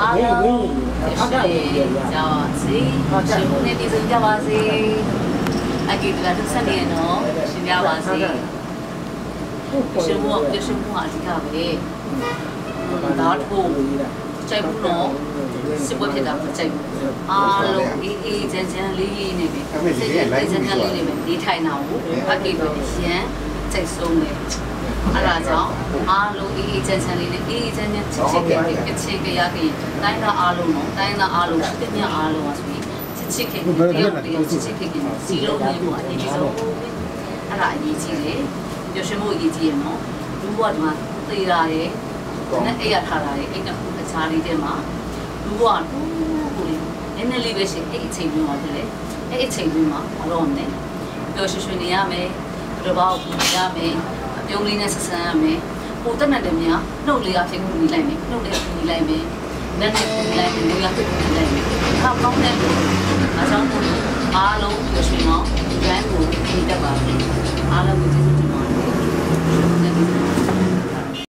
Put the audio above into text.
အားလုံးရှင်ကြောင်းစီရှင်နေဒီစကြပါစေအကိတလာသူစနေနော်ရှင်ကြပါစေရှင်မို့ရှင်မို့အဓိကပဲဒါတော့ချိန်ဘူးနော်စစ်ပွဲဖြစ်တာမချိန်ဘူးအားလုံးအေးအေးချမ်းချမ်းလေးနေပြီစိတ်အေးချမ်းချမ်းလေးနေပြီဒီထိုင်တာကိုအကိတော့ရန် စိတ်ဆုံးတယ်အဲ့ဒါကြောင့်အားလုံးအေးအေးချမ်းချမ်းလေးနဲ့အေးအေးချမ်းချမ်းချစ်ချစ်ခင်ခင်ချစ်ကြရခင်တိုင်းသားအားလုံးနော်တိုင်းသားအားလုံးတကယ်အားလုံးပါဆိုရင်ချစ်ချစ်ခင်ခင်တယောက်တယောက်ချစ်ချစ်ခင်ခင်စီလုံးမျိုးကအရေးကြီးဆုံးအဲ့ဒါအရေးကြီးတယ်ရရှိမို့အရေးကြီးရနော်လူဘဝဒီမှာသေတာရဲ့နဲ့အိပ်ရထားတာရဲ့အိတ်နှစ်ခုအခြားလေးတဲမှာလူဘဝတူကိုလေးနည်းနည်းလေးပဲရှိအဲ့အချိန်မျိုးပါတယ်လေအဲ့အချိန်မျိုးမှာမလို့နဲ့ပျော်ရွှင်ရွှင်နေရမယ် လူဘာကိုပူရမယ်အပြုံးလေးနဲ့ဆက်ဆံရမယ်ပိုတက်နေတယ်များနှုတ်လေးအဖြစ်ကိုနေလိုက်မယ်နှုတ်လေးကိုနေလိုက်မယ်နက်နဲ့ကိုနေလိုက်မယ်လူရကိုနေလိုက်မယ်ဟာကောင်းတယ်အားကြောင့်အားလုံးကိုရွှေမောင်းဒီ brand ကိုပြတတ်ပါမယ်အားလုံးကိုကျေးဇူး